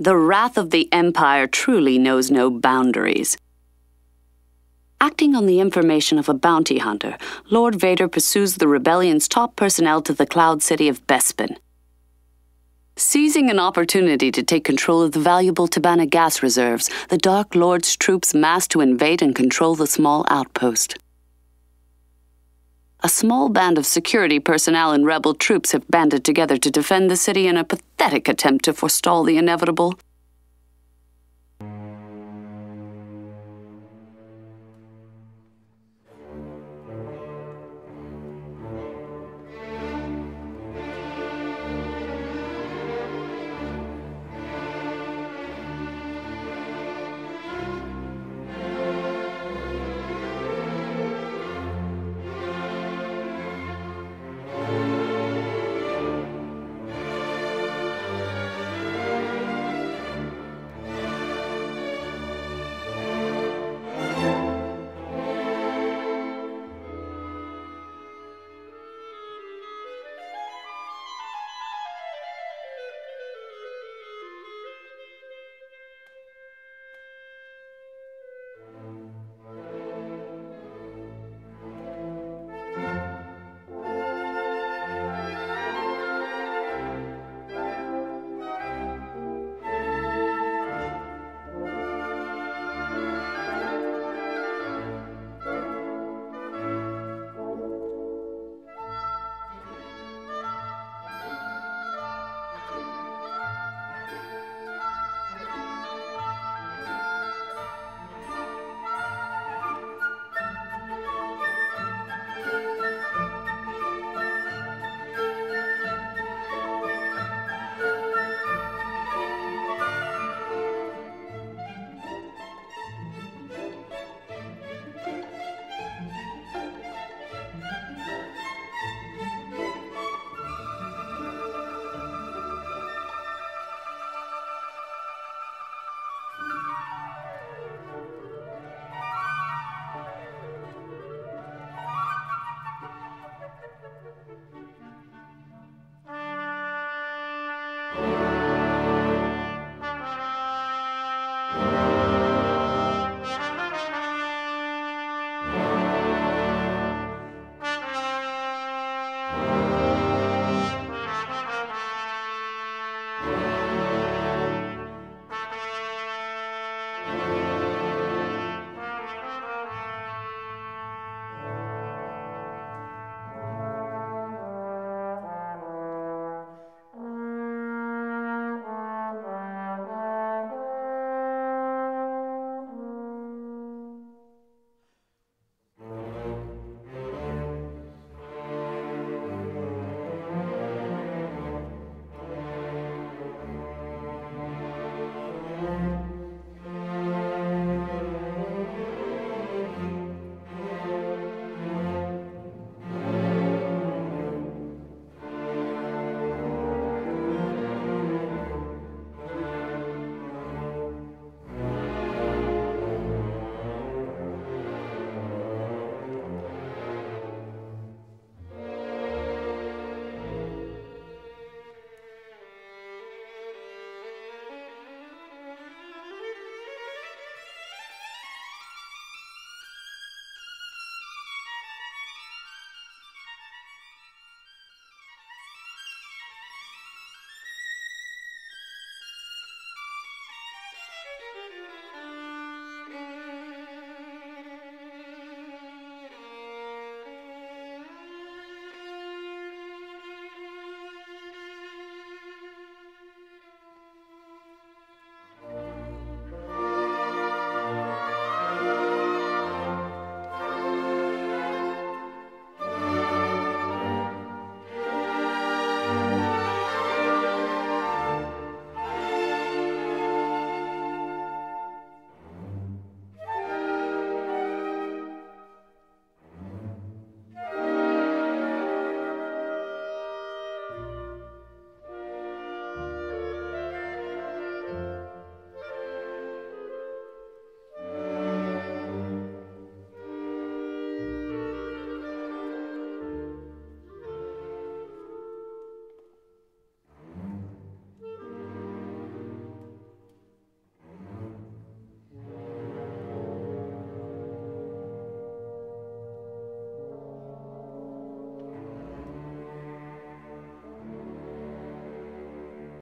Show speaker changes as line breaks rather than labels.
The wrath of the Empire truly knows no boundaries. Acting on the information of a bounty hunter, Lord Vader pursues the rebellion's top personnel to the Cloud City of Bespin. Seizing an opportunity to take control of the valuable Tibanna gas reserves, the Dark Lord's troops mass to invade and control the small outpost. A small band of security personnel and rebel troops have banded together to defend the city in a pathetic attempt to forestall the inevitable.